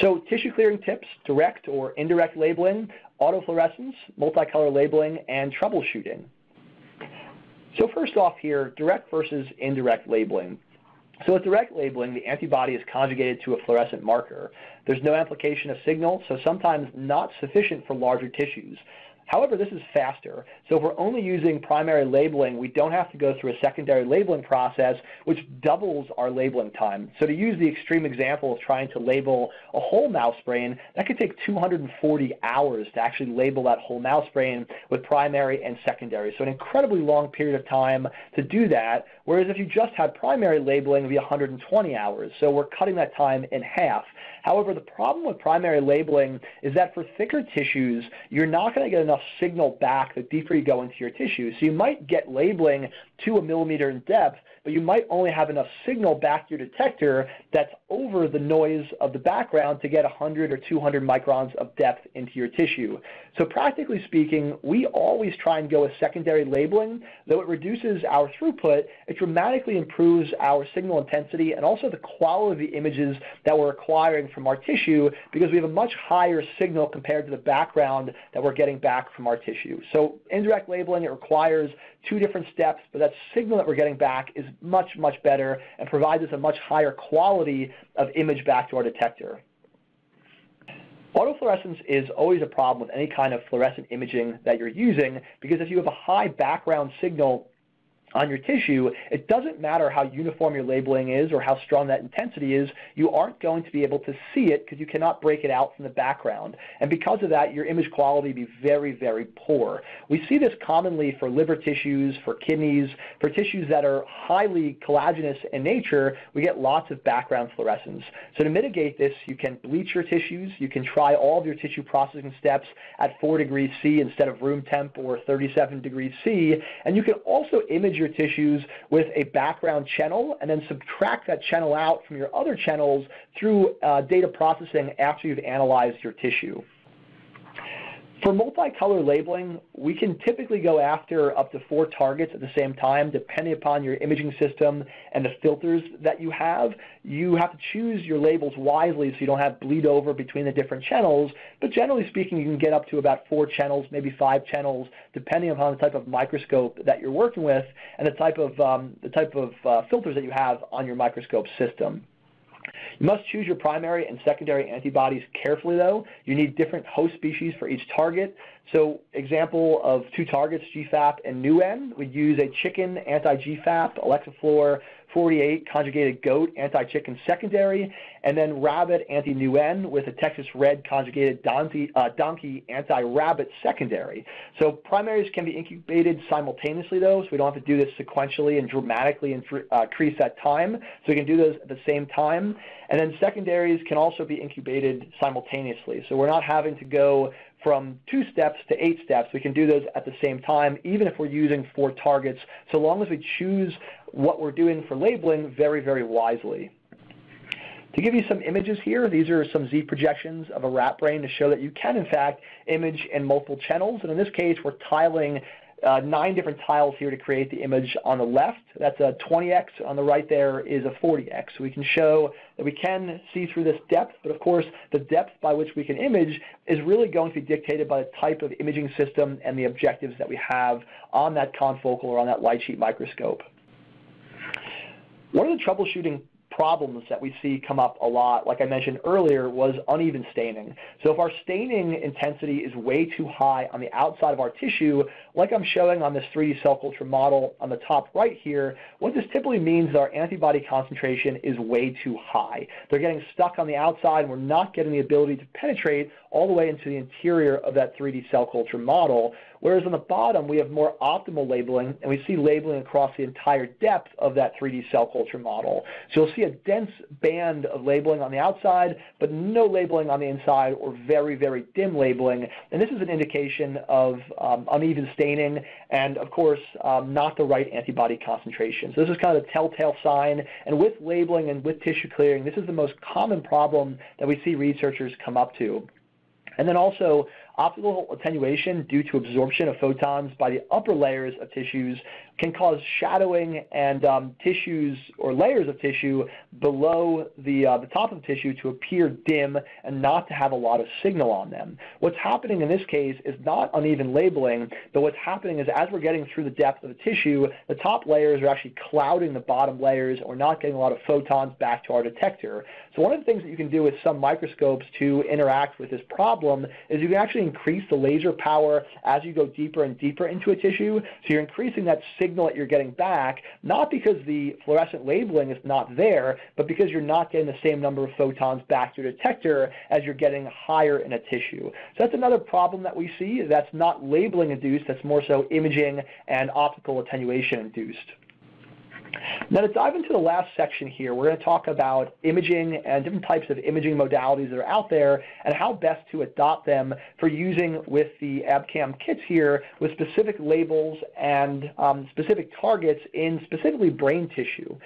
So tissue clearing tips, direct or indirect labeling, autofluorescence, multicolor labeling, and troubleshooting. So first off here, direct versus indirect labeling. So with direct labeling, the antibody is conjugated to a fluorescent marker. There's no amplification of signal, so sometimes not sufficient for larger tissues. However, this is faster. So if we're only using primary labeling, we don't have to go through a secondary labeling process, which doubles our labeling time. So to use the extreme example of trying to label a whole mouse brain, that could take 240 hours to actually label that whole mouse brain with primary and secondary. So an incredibly long period of time to do that, whereas if you just had primary labeling, it would be 120 hours. So we're cutting that time in half. However, the problem with primary labeling is that for thicker tissues, you're not going to get enough signal back the deeper you go into your tissue. So you might get labeling to a millimeter in depth, but you might only have enough signal back to your detector that's over the noise of the background to get 100 or 200 microns of depth into your tissue. So practically speaking, we always try and go with secondary labeling. Though it reduces our throughput, it dramatically improves our signal intensity and also the quality of the images that we're acquiring from our tissue because we have a much higher signal compared to the background that we're getting back from our tissue. So indirect labeling, it requires two different steps, but that signal that we're getting back is much, much better and provides us a much higher quality of image back to our detector. Autofluorescence is always a problem with any kind of fluorescent imaging that you're using because if you have a high background signal on your tissue, it doesn't matter how uniform your labeling is or how strong that intensity is, you aren't going to be able to see it because you cannot break it out from the background. And because of that, your image quality be very, very poor. We see this commonly for liver tissues, for kidneys, for tissues that are highly collagenous in nature, we get lots of background fluorescence. So to mitigate this, you can bleach your tissues, you can try all of your tissue processing steps at 4 degrees C instead of room temp or 37 degrees C, and you can also image your tissues with a background channel and then subtract that channel out from your other channels through uh, data processing after you've analyzed your tissue. For multicolor labeling, we can typically go after up to four targets at the same time, depending upon your imaging system and the filters that you have. You have to choose your labels wisely so you don't have bleed over between the different channels, but generally speaking, you can get up to about four channels, maybe five channels, depending upon the type of microscope that you're working with and the type of, um, the type of uh, filters that you have on your microscope system. You must choose your primary and secondary antibodies carefully, though. You need different host species for each target. So example of two targets, GFAP and NeuN, we'd use a chicken anti-GFAP, Alexa Fluor 48 conjugated goat anti-chicken secondary, and then rabbit anti-NeuN with a Texas red conjugated donkey, uh, donkey anti-rabbit secondary. So primaries can be incubated simultaneously though, so we don't have to do this sequentially and dramatically uh, increase that time. So we can do those at the same time. And then secondaries can also be incubated simultaneously. So we're not having to go from two steps to eight steps. We can do those at the same time, even if we're using four targets, so long as we choose what we're doing for labeling very, very wisely. To give you some images here, these are some Z projections of a rat brain to show that you can, in fact, image in multiple channels. And in this case, we're tiling uh, nine different tiles here to create the image on the left. That's a 20x. On the right there is a 40x. So we can show that we can see through this depth, but of course the depth by which we can image is really going to be dictated by the type of imaging system and the objectives that we have on that confocal or on that light sheet microscope. One of the troubleshooting problems that we see come up a lot, like I mentioned earlier, was uneven staining. So if our staining intensity is way too high on the outside of our tissue, like I'm showing on this 3D cell culture model on the top right here, what this typically means is our antibody concentration is way too high. They're getting stuck on the outside and we're not getting the ability to penetrate all the way into the interior of that 3D cell culture model, Whereas on the bottom, we have more optimal labeling, and we see labeling across the entire depth of that 3D cell culture model. So you'll a dense band of labeling on the outside, but no labeling on the inside, or very, very dim labeling. And this is an indication of um, uneven staining, and of course, um, not the right antibody concentration. So this is kind of a telltale sign. And with labeling and with tissue clearing, this is the most common problem that we see researchers come up to. And then also optical attenuation due to absorption of photons by the upper layers of tissues can cause shadowing and um, tissues or layers of tissue below the, uh, the top of the tissue to appear dim and not to have a lot of signal on them. What's happening in this case is not uneven labeling, but what's happening is as we're getting through the depth of the tissue, the top layers are actually clouding the bottom layers and we're not getting a lot of photons back to our detector. So one of the things that you can do with some microscopes to interact with this problem is you can actually increase the laser power as you go deeper and deeper into a tissue. So you're increasing that signal that you're getting back, not because the fluorescent labeling is not there, but because you're not getting the same number of photons back to your detector as you're getting higher in a tissue. So that's another problem that we see. That's not labeling induced, that's more so imaging and optical attenuation induced. Now to dive into the last section here, we're going to talk about imaging and different types of imaging modalities that are out there and how best to adopt them for using with the Abcam kits here with specific labels and um, specific targets in specifically brain tissue.